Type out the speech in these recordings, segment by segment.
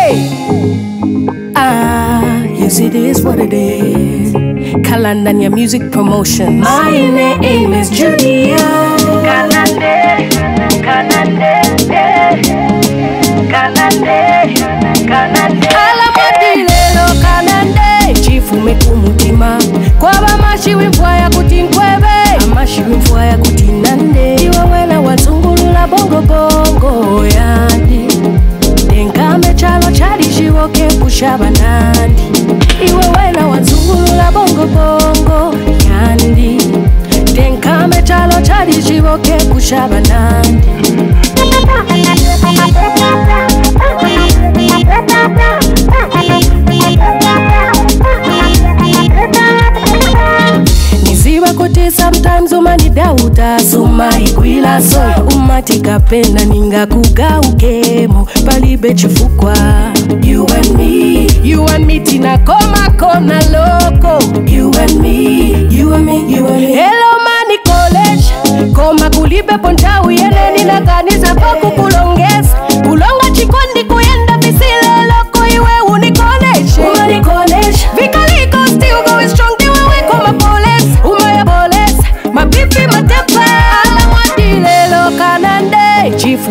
Hey! Ah, yes, it is what it is. Kalandanya Music Promotion. My name is Julia. Kalande, Kalande, Kalande, Kalande. Alamadi lelo Kalande, chifu metu Kwa bamashi wimfwa ya kutinkwebe. Amashi wimfwa ya kutinkwebe. zvichava nandi iwe wena wadzungurura bongobongo yandi ndenkame chalo chari chivoke kuchava nandi sometimes umanidauta suma ikwila so umatikapena ningakugaukemo palibe chifukwa na loco. You and me, you and me, you and me. Hello, money college. Koma kulibe pontawi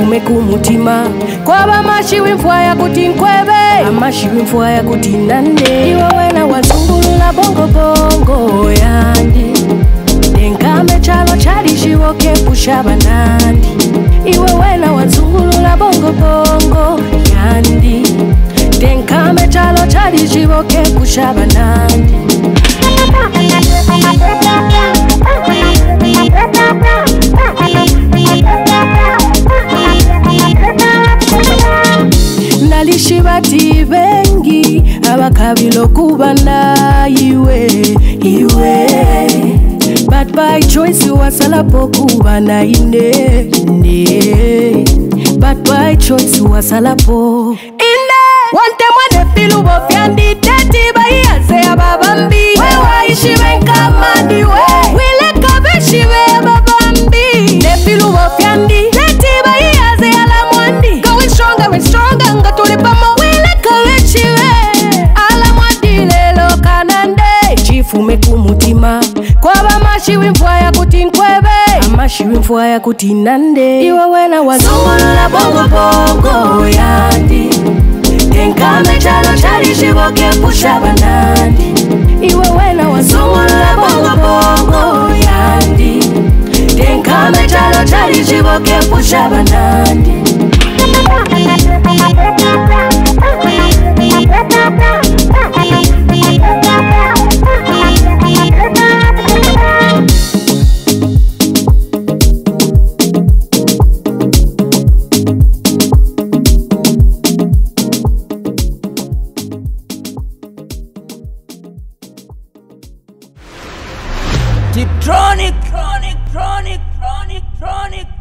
kume kumutima kwaba amashiwa enfwa yakuti nkwebe amashiwa enfwa yakuti nanne iwe wena wazungulula bongobongo yange enkame kyalo kyalishiwo kushaba nandi iwe wena wazungulula bongobongo yandi tenkame kyalo kyalishiwo kempusha banandi na biloko banda iwe iwe but by choice wasala po kuba na inde inde but by choice wasala po inde wantemwa nepilu bofyandi amashiwi mvua yakuti nkwebe amashiwi mvua yakuti nande iwe wena wasungulula bongobongo yandi tenkame chalo chalishivoke pusha banandi iwe wena wasungulula bongobongo yandi tenkame chalo chalishivoke pusha banandi Chronic, chronic, chronic, chronic, chronic.